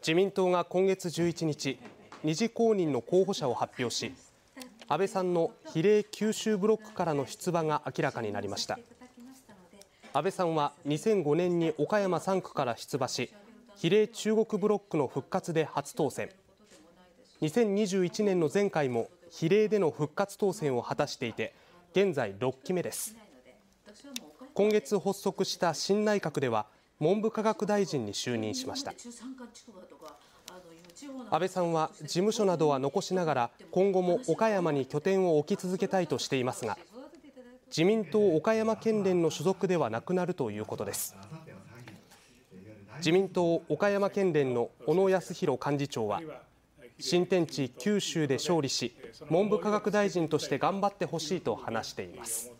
自民党が今月11日二次公認の候補者を発表し安倍さんの比例九州ブロックからの出馬が明らかになりました。安倍さんは2005年に岡山3区から出馬し比例中国ブロックの復活で初当選。2021年の前回も比例での復活当選を果たしていて現在6期目です。今月発足した新内閣では文部科学大臣に就任しました。安倍さんは事務所などは残しながら今後も岡山に拠点を置き続けたいとしていますが自民党岡山県連の所属ではなくなるということです。自民党岡山県連の小野康弘幹事長は新天地九州で勝利し文部科学大臣として頑張ってほしいと話しています